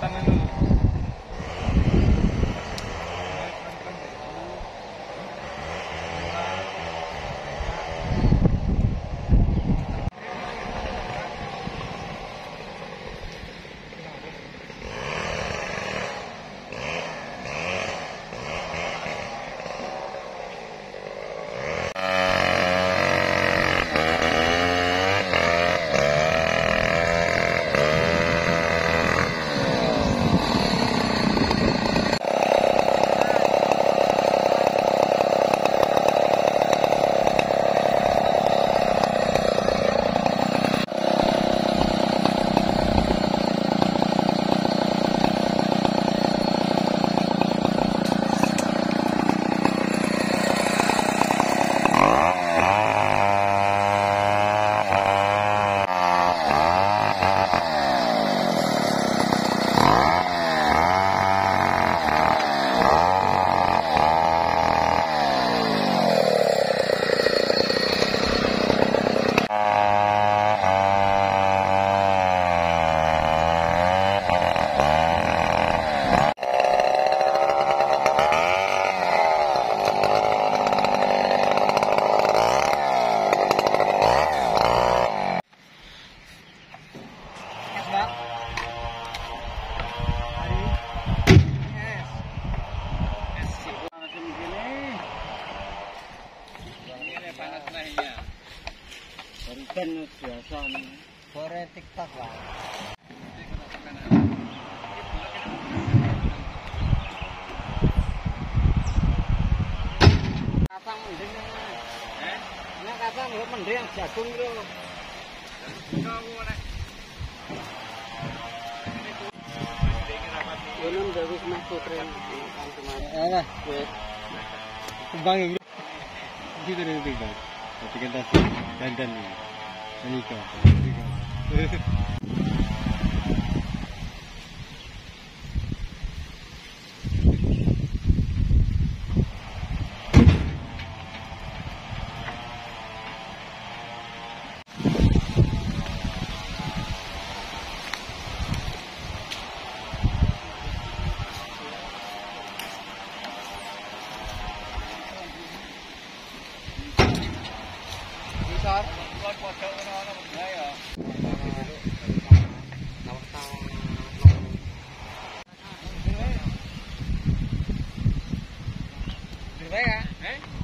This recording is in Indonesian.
también. Mending jagung dari dari itu kan. Tapi kan tas dandan ini. sir. Đi về à? Eh?